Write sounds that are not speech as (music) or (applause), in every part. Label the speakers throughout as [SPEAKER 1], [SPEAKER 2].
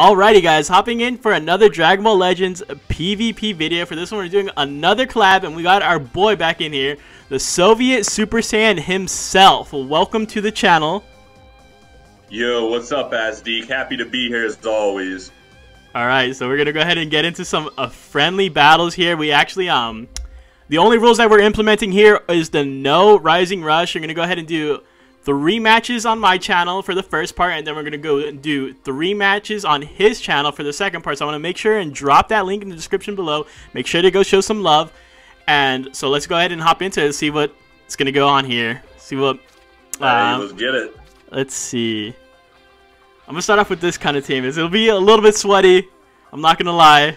[SPEAKER 1] Alrighty guys, hopping in for another Dragon Ball Legends PvP video. For this one, we're doing another collab, and we got our boy back in here, the Soviet Super Saiyan himself. Welcome to the channel.
[SPEAKER 2] Yo, what's up, Azdeek? Happy to be here as always.
[SPEAKER 1] Alright, so we're gonna go ahead and get into some uh, friendly battles here. We actually, um, the only rules that we're implementing here is the no Rising Rush. We're gonna go ahead and do three matches on my channel for the first part, and then we're going to go and do three matches on his channel for the second part. So I want to make sure and drop that link in the description below. Make sure to go show some love. And so let's go ahead and hop into it and see what's going to go on here. See what...
[SPEAKER 2] Uh, let's get it.
[SPEAKER 1] Let's see. I'm going to start off with this kind of team. It'll be a little bit sweaty. I'm not going to lie.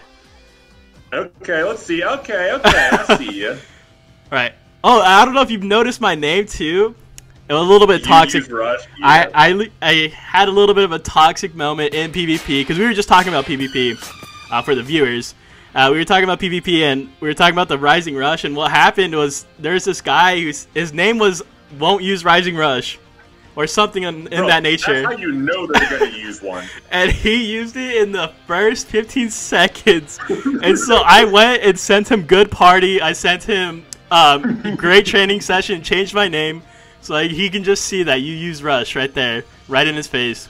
[SPEAKER 2] Okay, let's see. Okay, okay, I see you. (laughs)
[SPEAKER 1] Right. Oh, I don't know if you've noticed my name too. It was a little bit toxic.
[SPEAKER 2] Rush,
[SPEAKER 1] yeah. I, I, I had a little bit of a toxic moment in PvP because we were just talking about PvP uh, for the viewers. Uh, we were talking about PvP and we were talking about the Rising Rush and what happened was there's this guy whose his name was won't use Rising Rush or something in, in
[SPEAKER 2] Bro,
[SPEAKER 1] that nature.
[SPEAKER 2] That's how you know they're gonna (laughs) use one.
[SPEAKER 1] and he used it in the first 15 (laughs) seconds. (laughs) and so I went and sent him good party. I sent him um, great training session. Changed my name. So like he can just see that you use Rush right there, right in his face.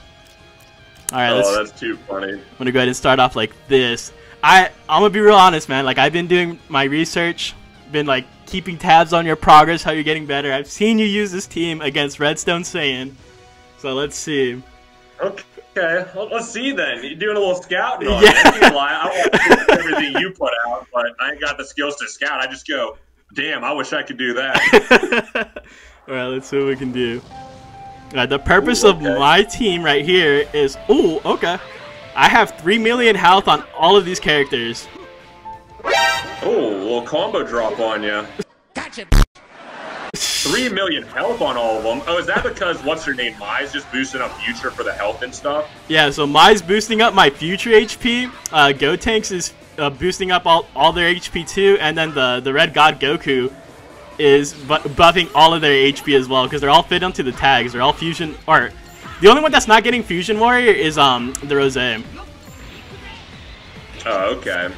[SPEAKER 2] All right, oh, that's too funny. I'm
[SPEAKER 1] gonna go ahead and start off like this. I I'm gonna be real honest, man. Like I've been doing my research, been like keeping tabs on your progress, how you're getting better. I've seen you use this team against Redstone Saiyan. So let's see.
[SPEAKER 2] Okay, well, let's see then. You're doing a little scouting on (laughs) yeah. it. I want everything you put out, but I ain't got the skills to scout. I just go, damn, I wish I could do that. (laughs)
[SPEAKER 1] Alright, let's see what we can do. Right, the purpose Ooh, okay. of my team right here is... Ooh, okay. I have 3 million health on all of these characters.
[SPEAKER 2] Oh, little combo drop on you. Gotcha. 3 million health on all of them. Oh, is that because what's her name? Mai's just boosting up future for the health and stuff?
[SPEAKER 1] Yeah, so Mai's boosting up my future HP. Uh, Gotenks is uh, boosting up all, all their HP too. And then the, the Red God Goku is buffing all of their HP as well because they're all fit onto the tags. They're all fusion or the only one that's not getting fusion warrior is um the Rose. Oh,
[SPEAKER 2] okay.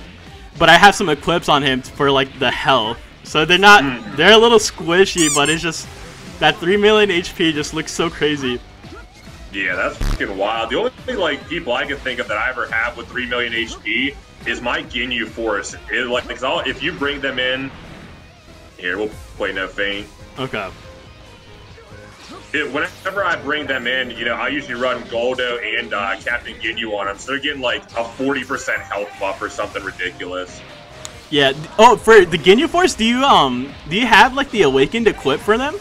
[SPEAKER 1] But I have some eclipse on him for like the health, so they're not mm. they're a little squishy, but it's just that three million HP just looks so crazy.
[SPEAKER 2] Yeah, that's fucking wild. The only thing, like people I can think of that I ever have with three million HP is my Ginyu Force. It, like, cuz if you bring them in here, we'll play no feint.
[SPEAKER 1] Okay.
[SPEAKER 2] It, whenever I bring them in, you know, I usually run Guldo and uh, Captain Ginyu on them, so they're getting like a 40% health buff or something ridiculous.
[SPEAKER 1] Yeah. Oh, for the Ginyu Force, do you um do you have like the awakened equip for them?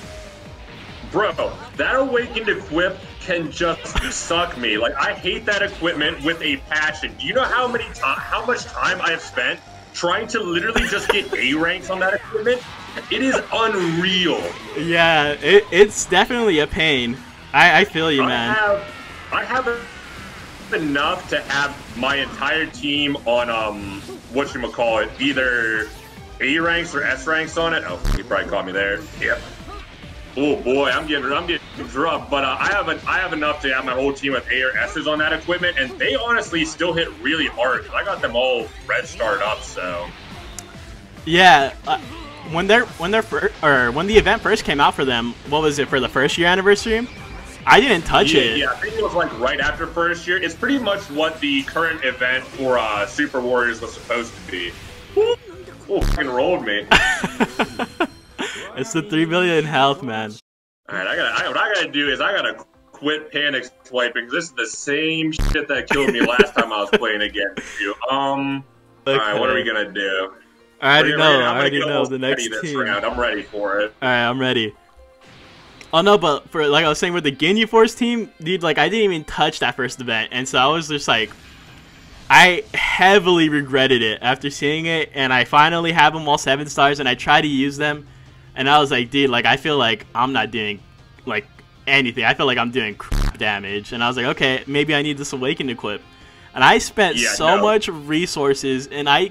[SPEAKER 2] Bro, that awakened equip can just suck me. Like I hate that equipment with a passion. Do you know how many time, how much time I have spent trying to literally just get A ranks on that equipment? It is unreal.
[SPEAKER 1] Yeah, it, it's definitely a pain. I, I feel you,
[SPEAKER 2] I
[SPEAKER 1] man.
[SPEAKER 2] Have, I have enough to have my entire team on um what you call it, either A ranks or S ranks on it. Oh, you probably caught me there. Yep. Oh boy, I'm getting I'm getting rough, but uh, I have a, I have enough to have my whole team with A or S's on that equipment, and they honestly still hit really hard. I got them all red started up, so.
[SPEAKER 1] Yeah, uh, when they're when they're fir- or when the event first came out for them, what was it for the first year anniversary? I didn't touch
[SPEAKER 2] yeah,
[SPEAKER 1] it.
[SPEAKER 2] Yeah, I think it was like right after first year. It's pretty much what the current event for uh, Super Warriors was supposed to be. Oh, fucking rolled me. (laughs)
[SPEAKER 1] it's the three million health, man.
[SPEAKER 2] All right, I gotta. I, what I gotta do is I gotta quit panic swiping. This is the same shit that killed me last time I was playing against you. Um. (laughs) Okay. All right, what are we gonna do?
[SPEAKER 1] I already know. I already know the next team.
[SPEAKER 2] Round. I'm ready for it.
[SPEAKER 1] All right, I'm ready. Oh no, but for like I was saying with the Ginyu Force team, dude, like I didn't even touch that first event, and so I was just like, I heavily regretted it after seeing it, and I finally have them all seven stars, and I try to use them, and I was like, dude, like I feel like I'm not doing like anything. I feel like I'm doing crap damage, and I was like, okay, maybe I need this awakened equip, and I spent yeah, so no. much resources, and I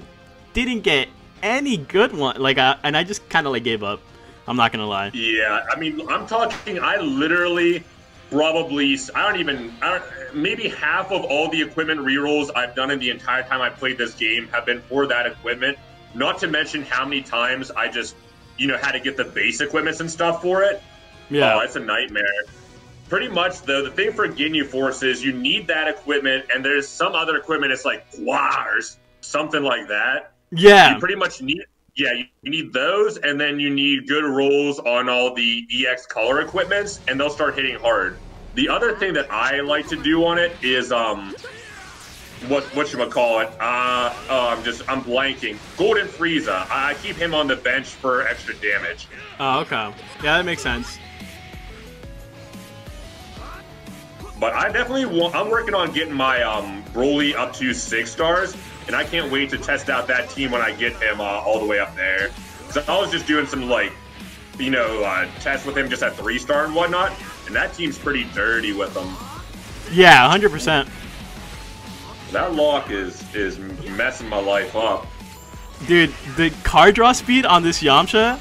[SPEAKER 1] didn't get any good one. Like, I, and I just kind of like gave up. I'm not gonna lie.
[SPEAKER 2] Yeah, I mean, I'm talking. I literally probably I don't even I don't, maybe half of all the equipment rerolls I've done in the entire time I played this game have been for that equipment. Not to mention how many times I just you know had to get the base equipments and stuff for it.
[SPEAKER 1] Yeah.
[SPEAKER 2] Oh, it's a nightmare. Pretty much though, the thing for Ginyu Force is you need that equipment, and there's some other equipment. It's like Gua or something like that.
[SPEAKER 1] Yeah.
[SPEAKER 2] You pretty much need yeah, you need those, and then you need good rolls on all the EX color equipments, and they'll start hitting hard. The other thing that I like to do on it is um, what what you call it? Uh, oh, I'm just I'm blanking. Golden Frieza. I keep him on the bench for extra damage.
[SPEAKER 1] Oh, okay. Yeah, that makes sense.
[SPEAKER 2] But I definitely want. I'm working on getting my um Broly up to six stars, and I can't wait to test out that team when I get him uh, all the way up there. Because I was just doing some like, you know, uh, tests with him just at three star and whatnot, and that team's pretty dirty with him.
[SPEAKER 1] Yeah, 100%.
[SPEAKER 2] That lock is is messing my life up.
[SPEAKER 1] Dude, the card draw speed on this Yamcha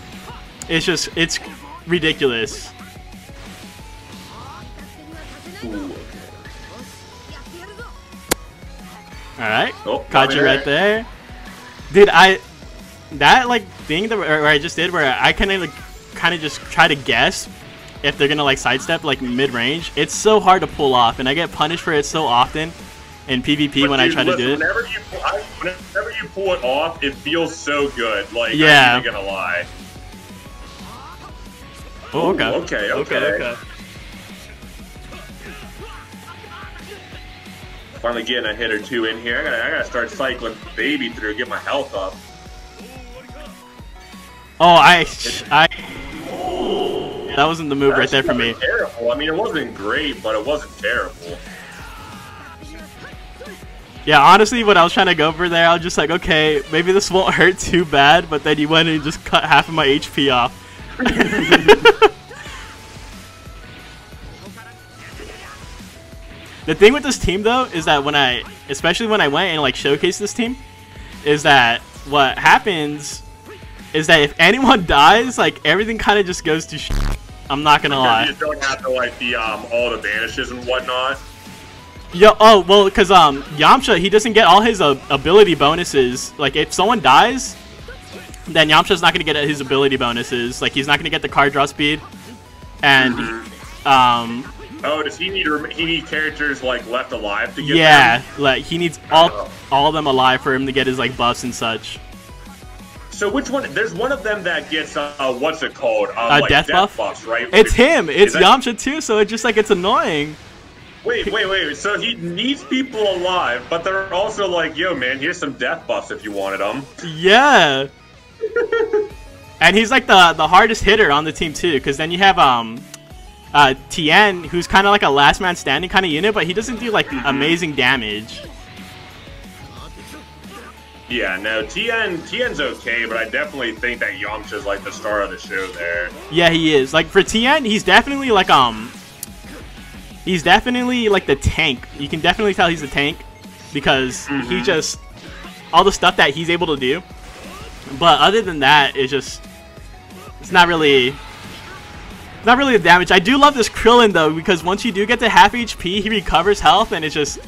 [SPEAKER 1] it's just, it's ridiculous. Alright.
[SPEAKER 2] Oh,
[SPEAKER 1] Caught you right there. Dude, I, that like thing that where I just did where I kind of like, kind of just try to guess if they're gonna like sidestep like mid range. It's so hard to pull off, and I get punished for it so often in PvP
[SPEAKER 2] But
[SPEAKER 1] when
[SPEAKER 2] dude,
[SPEAKER 1] I try to
[SPEAKER 2] listen,
[SPEAKER 1] do it.
[SPEAKER 2] Whenever you, pull, I, whenever you pull it off, it feels so good. Like,
[SPEAKER 1] Yeah.
[SPEAKER 2] I'm not gonna lie.
[SPEAKER 1] Oh, okay.
[SPEAKER 2] Ooh, okay, okay.
[SPEAKER 1] okay.
[SPEAKER 2] Finally getting a hit or two in here. I gotta, I gotta start cycling baby through, get my health up.
[SPEAKER 1] Oh, I, I. That wasn't the move right there for me.
[SPEAKER 2] Terrible. I mean, it wasn't great, but it wasn't terrible.
[SPEAKER 1] Yeah, honestly, when I was trying to go over there, I was just like, okay, maybe this won't (laughs) hurt too bad, but then you went and just cut half of my HP off. (laughs) the thing with this team, though, is that when I, especially when I went and like showcased this team, is that what happens is that if (laughs) anyone dies, like everything kind of just goes to. Sh- I'm not gonna lie.
[SPEAKER 2] you don't have to like the um all the vanishes and whatnot.
[SPEAKER 1] Yo, oh well, cause um Yamcha he doesn't get all his uh, ability bonuses. Like if someone dies, then Yamcha's not gonna get his ability bonuses. Like he's not gonna get the card draw speed, and um
[SPEAKER 2] Oh, does he need he need characters like left alive to get
[SPEAKER 1] yeah,
[SPEAKER 2] them?
[SPEAKER 1] like he needs all all of them alive for him to get his like buffs and such.
[SPEAKER 2] So which one? There's one of them that gets uh, what's it called? Um,
[SPEAKER 1] Uh,
[SPEAKER 2] like
[SPEAKER 1] death buff?
[SPEAKER 2] buffs, right?
[SPEAKER 1] It's him. It's
[SPEAKER 2] that-
[SPEAKER 1] Yamcha too. So it's just like it's annoying.
[SPEAKER 2] Wait, wait, wait. So he needs people alive, but they're also like, yo, man, here's some death buffs if you wanted them.
[SPEAKER 1] Yeah. (laughs) and he's like the the hardest hitter on the team too, because then you have um uh Tien, who's kind of like a last man standing kind of unit, but he doesn't do like amazing damage.
[SPEAKER 2] Yeah, no, Tien Tien's okay, but I definitely think that Yamcha's like the star of the show there.
[SPEAKER 1] Yeah, he is. Like for Tien, he's definitely like um he's definitely like the tank. You can definitely tell he's a tank because he just all the stuff that he's able to do. But other than that, it's just it's not really not really the damage. I do love this Krillin though because once you do get to half HP, he recovers health and it's just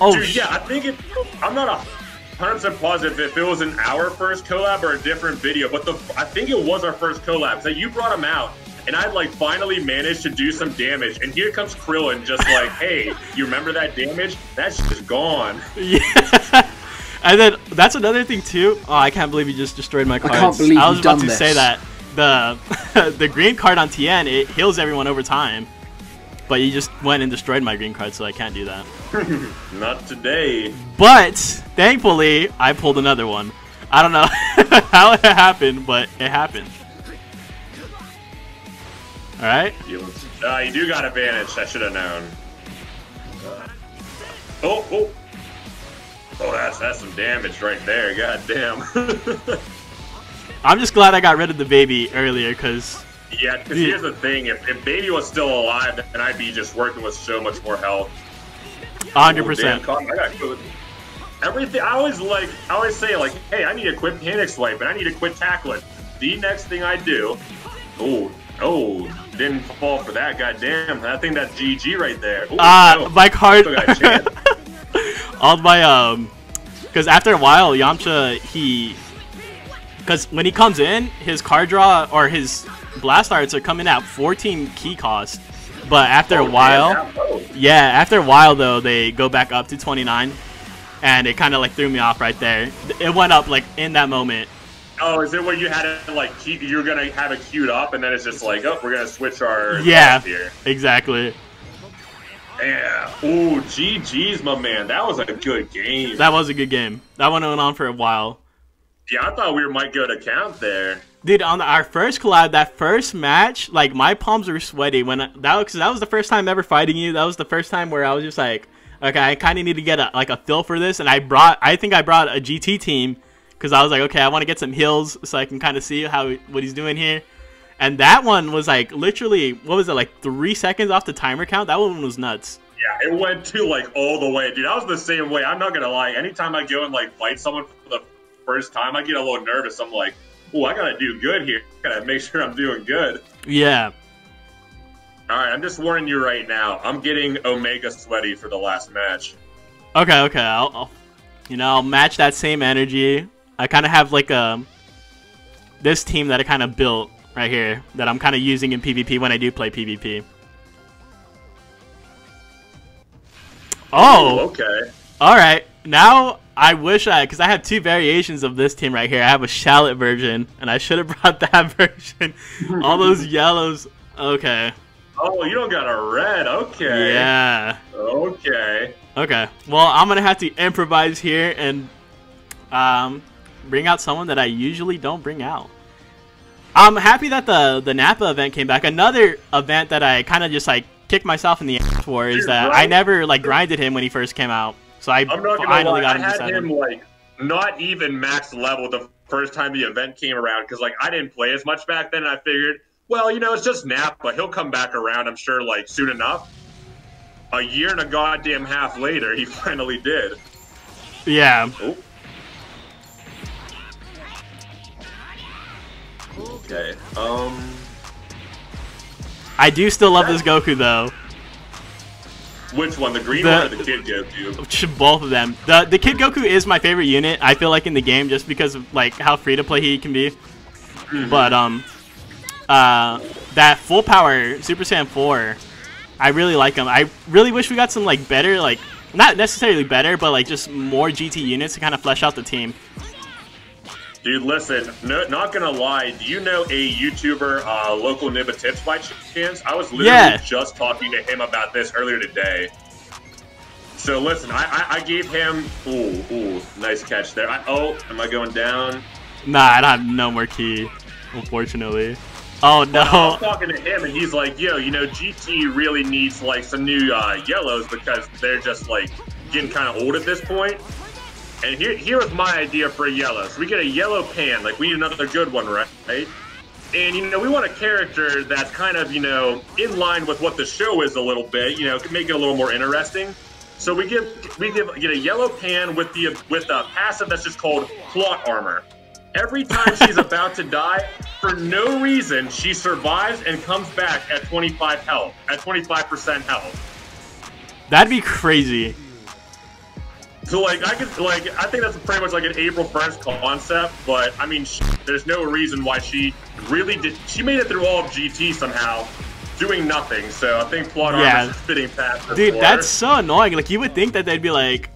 [SPEAKER 1] oh
[SPEAKER 2] Dude, yeah, I think it. I'm not a hundred percent positive if it was an our first collab or a different video, but the I think it was our first collab. So you brought him out, and I like finally managed to do some damage, and here comes Krillin, just like, (laughs) hey, you remember that damage? That's just gone.
[SPEAKER 1] Yeah. (laughs) And then that's another thing too. Oh, I can't believe you just destroyed my cards.
[SPEAKER 3] I, can't believe
[SPEAKER 1] I was
[SPEAKER 3] you've
[SPEAKER 1] about
[SPEAKER 3] done
[SPEAKER 1] to say that the (laughs) the green card on Tien it heals everyone over time, but you just went and destroyed my green card, so I can't do that. (laughs)
[SPEAKER 2] Not today.
[SPEAKER 1] But thankfully, I pulled another one. I don't know (laughs) how it happened, but it happened. All right.
[SPEAKER 2] You, uh, you do got advantage. I should have known. Oh, oh. Oh, that's that's some damage right there. God damn.
[SPEAKER 1] I'm just glad I got rid of the baby earlier, cause
[SPEAKER 2] yeah, because here's the thing: if, if Baby was still alive, then I'd be just working with so much more health.
[SPEAKER 1] 100.
[SPEAKER 2] Oh,
[SPEAKER 1] percent.
[SPEAKER 2] Everything. I always like. I always say like, hey, I need to quit panic swipe, and I need to quit tackling. The next thing I do. Oh, Oh, didn't fall for that. Goddamn. I think that's GG right there. Ooh,
[SPEAKER 1] Ah,
[SPEAKER 2] no.
[SPEAKER 1] my card.
[SPEAKER 2] Still got a chance. (laughs)
[SPEAKER 1] all my um because after a while yamcha he because when he comes in his card draw or his blast arts are coming at 14 key cost but after
[SPEAKER 2] Oh,
[SPEAKER 1] a while
[SPEAKER 2] damn,
[SPEAKER 1] yeah after a while though they go back up to 29 and it kind of like threw me off right there it went up like in that moment
[SPEAKER 2] Oh, is it where you had it like you're gonna have it queued up and then it's just like, oh, we're gonna switch our
[SPEAKER 1] Yeah.
[SPEAKER 2] here.
[SPEAKER 1] exactly
[SPEAKER 2] Yeah. Ooh, GG's, my man. That was a good game.
[SPEAKER 1] that was a good game that one went on for a while
[SPEAKER 2] yeah, I thought we were might go to count there.
[SPEAKER 1] Dude, on our first collab, that first match, like my palms were sweaty when I, that was that was the first time ever fighting you. That was the first time where I was just like, okay, I kind of need to get a like a feel for this, and I brought, I think I brought a GT team because I was like, okay, I want to get some heals so I can kind of see how what he's doing here. And that one was like literally, what was it, like three seconds off the timer count? That one was nuts.
[SPEAKER 2] Yeah, it went to like all the way, dude. I was the same way. I'm not gonna lie. Anytime I go and like fight someone for the first time, I get a little nervous. I'm like, oh, I gotta do good here. I gotta make sure I'm doing good.
[SPEAKER 1] Yeah.
[SPEAKER 2] All right, I'm just warning you right now. I'm getting Omega sweaty for the last match.
[SPEAKER 1] Okay, okay. I'll, I'll you know, I'll match that same energy. I kind of have like a this team that I kind of built right here that I'm kind of using in PvP when I do play PvP. Oh,
[SPEAKER 2] okay.
[SPEAKER 1] all right. Now I wish I, because I have two variations of this team right here. I have a shallot version, and I should have (laughs) brought that version. All those (laughs) yellows. Okay.
[SPEAKER 2] Oh, you don't got a red. Okay.
[SPEAKER 1] Yeah.
[SPEAKER 2] Okay.
[SPEAKER 1] Okay. Well, I'm gonna have to improvise here and um, bring out someone that I usually don't bring out. I'm happy that the the Nappa event came back. Another event that I kind of just like kicked myself in the ass for is
[SPEAKER 2] Dude,
[SPEAKER 1] that
[SPEAKER 2] right?
[SPEAKER 1] I never like grinded him when he first came out. So I
[SPEAKER 2] I'm not gonna
[SPEAKER 1] finally got
[SPEAKER 2] I
[SPEAKER 1] him to
[SPEAKER 2] had
[SPEAKER 1] seven.
[SPEAKER 2] him like not even max level the first time the event came around because like I didn't play as much back then. And I figured, well, you know, it's just Nappa. He'll come back around. I'm sure, like soon enough. A year and a goddamn half later, he (laughs) finally did.
[SPEAKER 1] Yeah.
[SPEAKER 2] Oh. Okay. Um.
[SPEAKER 1] I do still love this Goku though.
[SPEAKER 2] Which one, the green
[SPEAKER 1] The-
[SPEAKER 2] one or the Kid Goku?
[SPEAKER 1] Both of them. The the Kid Goku is my favorite unit. I feel like in the game just because of like how free to play he can be. But um, uh, that full power Super Saiyan 4, I really like him. I really wish we got some like better like not necessarily better, but like just more GT units to kind of flesh out the team.
[SPEAKER 2] Dude, listen, no, not gonna lie. Do you know a YouTuber, uh, local Nibba Tips by chance? I was literally
[SPEAKER 1] Yeah.
[SPEAKER 2] just talking to him about this earlier today. So listen, I, I, I gave him. Ooh, ooh, nice catch there. I, oh, am I going down?
[SPEAKER 1] Nah, I don't have no more key, unfortunately. Oh no!
[SPEAKER 2] I was talking to him, and he's like, "Yo, you know, GT really needs like some new uh, yellows because they're just like getting kind of old at this point." And here, here was my idea for a yellow. So we get a yellow pan, like we need another good one, right? And you know, we want a character that's kind of you know in line with what the show is a little bit. You know, make it a little more interesting. So we give we give get a yellow pan with the with a passive that's just called plot armor. Every time she's (laughs) about to die, for no reason, she survives and comes back at 25 health, at 25% health.
[SPEAKER 1] That'd be crazy.
[SPEAKER 2] So like I could like I think that's pretty much like an April 1st concept, but I mean sh- there's no reason why she really did. She made it through all of GT somehow, doing nothing. So I think plot armor is fitting past her
[SPEAKER 1] Dude, that's so annoying. Like you would think that they'd be like,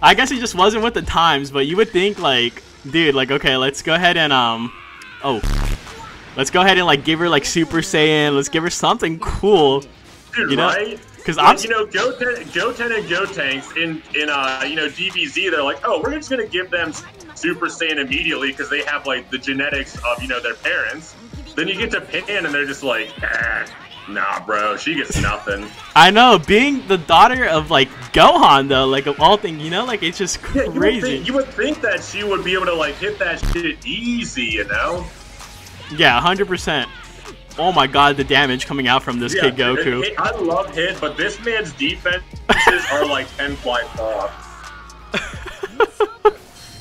[SPEAKER 1] I guess it just wasn't with the times, but you would think like, dude, like okay, let's go ahead and um, oh, let's go ahead and like give her like Super Saiyan. Let's give her something cool.
[SPEAKER 2] Dude,
[SPEAKER 1] you know,
[SPEAKER 2] right?
[SPEAKER 1] 'Cause
[SPEAKER 2] Like,
[SPEAKER 1] I'm-
[SPEAKER 2] you know, Goten, Goten and Gotenks in in uh you know DBZ, they're like, oh, we're just gonna give them Super Saiyan immediately because they have like the genetics of you know their parents. Then you get to Pan and they're just like, ah, nah, bro, she gets nothing.
[SPEAKER 1] I know, being the daughter of like Gohan though, like of all things, you know, like it's just
[SPEAKER 2] Yeah, you would,
[SPEAKER 1] crazy.
[SPEAKER 2] think, you would think that she would be able to like hit that shit easy, you know?
[SPEAKER 1] Yeah, hundred percent. Oh my god, the damage coming out from this kid Goku.
[SPEAKER 2] it- I love hit, but this man's defenses are like ten flights off. (laughs)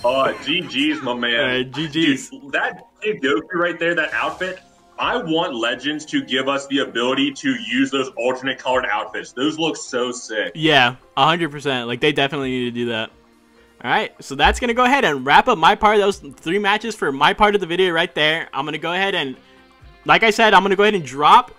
[SPEAKER 2] Oh, GG's, my man.
[SPEAKER 1] GG's.
[SPEAKER 2] Dude, that kid Goku right there, that outfit, I want Legends to give us the ability to use those alternate colored outfits. Those look so sick.
[SPEAKER 1] Yeah, 100%. Like, they definitely need to do that. Alright, so that's going to go ahead and wrap up my part. Those three matches for my part of the video right there. I'm going to go ahead and, like I said, I'm going to go ahead and drop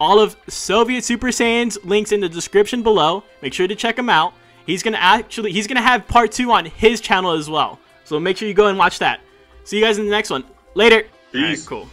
[SPEAKER 1] all of Soviet Super Saiyan's links in the description below. Make sure to check him out. He's going to actually, he's going to have part two on his channel as well. So make sure you go and watch that. See you guys in the next one. Later.
[SPEAKER 2] Peace.
[SPEAKER 1] Right, cool.